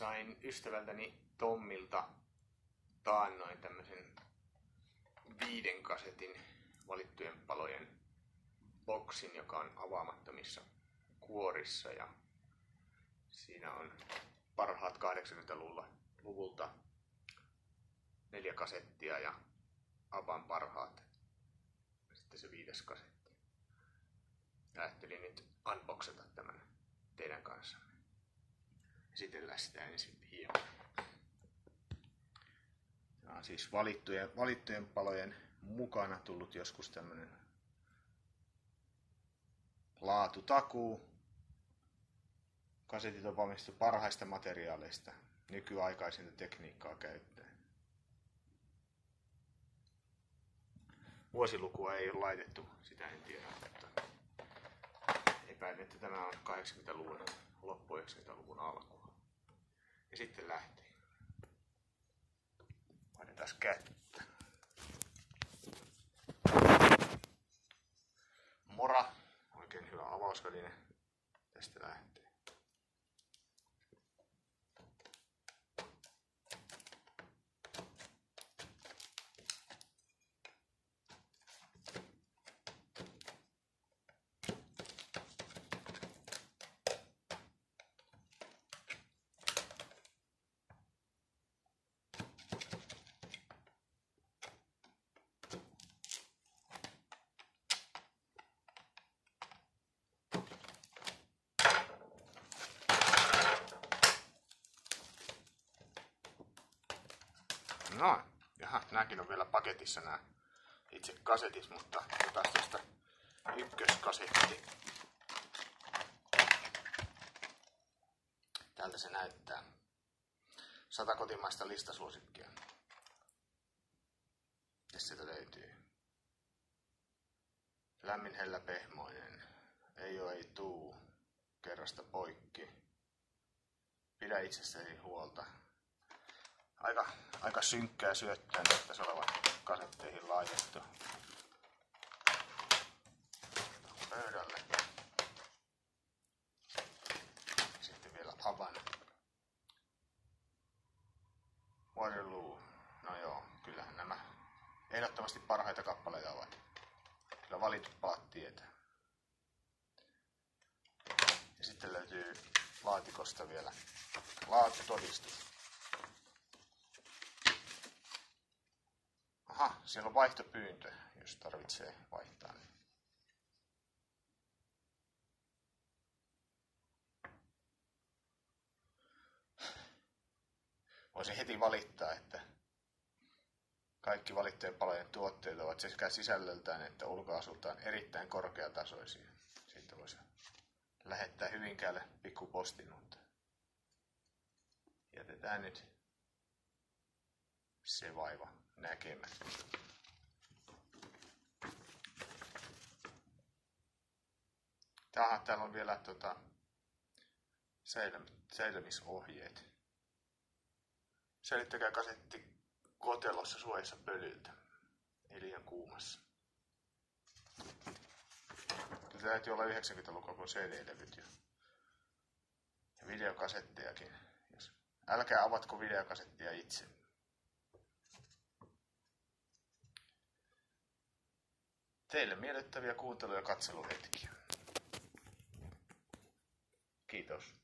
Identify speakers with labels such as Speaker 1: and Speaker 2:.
Speaker 1: sain ystävältäni Tommilta taannoin tämmöisen viiden kasetin valittujen palojen boksin, joka on avaamattomissa kuorissa ja siinä on parhaat 80-luvulta neljä kasettia ja avaan parhaat sitten se viides kasetti. Ajattelin nyt unboxata tämän teidän kanssanne esitellä sitä ensin hieman. Tämä on siis valittujen, valittujen palojen mukana tullut joskus tämmönen laatutakuu. Kasetit on valmistettu parhaista materiaaleista nykyaikaisinta tekniikkaa käyttäen. Vuosilukua ei ole laitettu, sitä en tiedä, mutta epäilen, että tämä on 80-luvun loppu 90-luvun alku. Ja sitten lähti. Painetaan kättä. Mora, oikein hyvä avausväline. Tästä lähtee. No, jaha, nämäkin on vielä paketissa nämä itse kasetit, mutta otetaan tästä ykköskasetti. Tältä se näyttää. Sata kotimaista listasuosikkia. Ja sieltä löytyy. Lämmin hellä pehmoinen. Ei oo ei tuu. Kerrasta poikki. Pidä itsestäsi huolta aika, aika synkkää syöttöä näyttäisi olevan kasetteihin laitettu. Pöydälle. Sitten vielä avan. Waterloo. No joo, kyllähän nämä ehdottomasti parhaita kappaleita ovat. Kyllä valitut palat tietää. Ja sitten löytyy laatikosta vielä laatutodistus. Siellä on vaihtopyyntö, jos tarvitsee vaihtaa. Voisin heti valittaa, että kaikki valittujen palojen tuotteet ovat sekä sisällöltään että ulkoasultaan erittäin korkeatasoisia. Siitä voisi lähettää Hyvinkäälle pikkupostin, mutta jätetään nyt se vaiva näkemättä. Tähän täällä on vielä tota, säilymisohjeet. Säilyttäkää kasetti kotelossa suojassa pölyltä, eli liian kuumassa. Tätä täytyy olla 90-lukua kun CD-levyt jo. Ja videokasettejakin. Älkää avatko videokasettia itse. Teille miellyttäviä kuuntelu- ja katseluhetkiä. Kiitos.